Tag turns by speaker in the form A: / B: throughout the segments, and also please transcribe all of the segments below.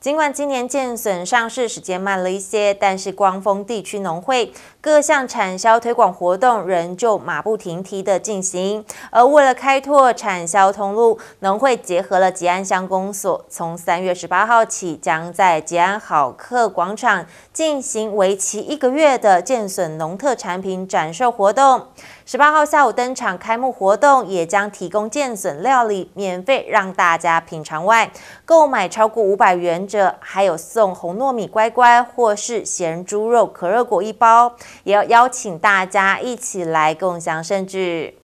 A: 尽管今年建笋上市时间慢了一些，但是光丰地区农会各项产销推广活动仍旧马不停蹄的进行。而为了开拓产销通路，农会结合了吉安乡公所，从三月十八号起，将在吉安好客广场进行为期一个月的建笋农特产品展售活动。十八号下午登场开幕活动，也将提供剑笋料理免费让大家品尝外，购买超过五百元这还有送红糯米乖乖或是咸猪肉可乐果一包，也要邀请大家一起来共享盛举。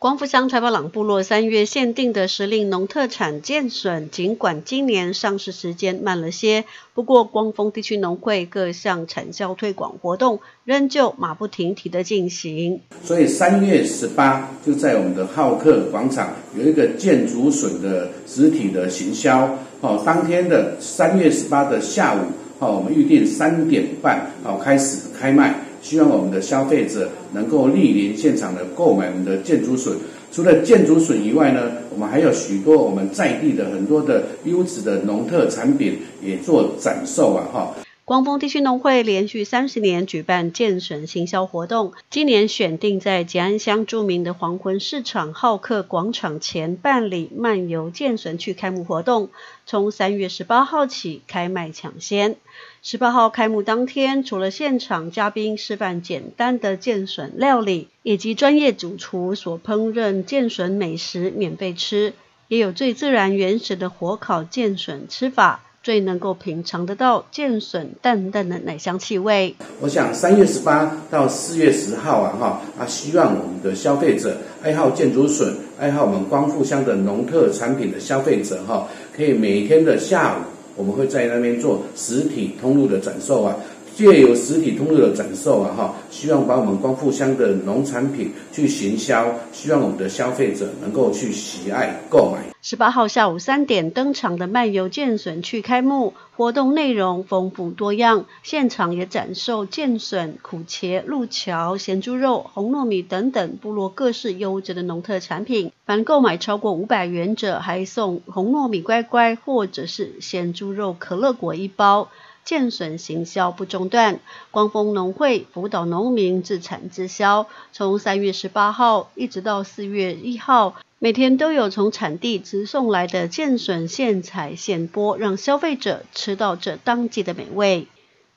B: 光复乡柴巴朗部落三月限定的时令农特产剑笋，尽管今年上市时间慢了些，不过光丰地区农会各项产销推广活动仍旧马不停蹄的进行。
C: 所以三月十八就在我们的好客广场有一个建竹笋的实体的行销。哦，当天的三月十八的下午，哦，我们预定三点半哦开始开卖。希望我们的消费者能够莅临现场的购买我们的建筑笋。除了建筑笋以外呢，我们还有许多我们在地的很多的优质的农特产品也做展售啊，哈。
B: 光丰地区农会连续三十年举办健笋行销活动，今年选定在吉安乡著名的黄昏市场好客广场前办理漫游健笋区开幕活动，从三月十八号起开卖抢先。十八号开幕当天，除了现场嘉宾示范简单的健笋料理，以及专业主厨所烹饪健笋美食免费吃，也有最自然原始的火烤健笋吃法。最能够品尝得到剑笋淡淡的奶香气味。
C: 我想三月十八到四月十号啊，哈啊，希望我们的消费者爱好建竹笋、爱好我们光复乡的农特产品的消费者哈，可以每天的下午，我们会在那边做实体通路的展售啊。借由实体通路的展售啊，哈，希望把我们光复乡的农产品去行销，希望我们的消费者能够去喜爱购买。
B: 十八号下午三点登场的漫游剑笋区开幕，活动内容丰富多样，现场也展售剑笋、苦茄、路桥、咸猪肉、红糯米等等部落各式优质的农特产品。凡购买超过五百元者，还送红糯米乖乖或者是咸猪肉可乐果一包。建笋行销不中断，光丰农会辅导农民自产自销，从三月十八号一直到四月一号，每天都有从产地直送来的建笋现采现剥，让消费者吃到这当季的美味。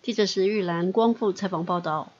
B: 记者石玉兰光复采访报道。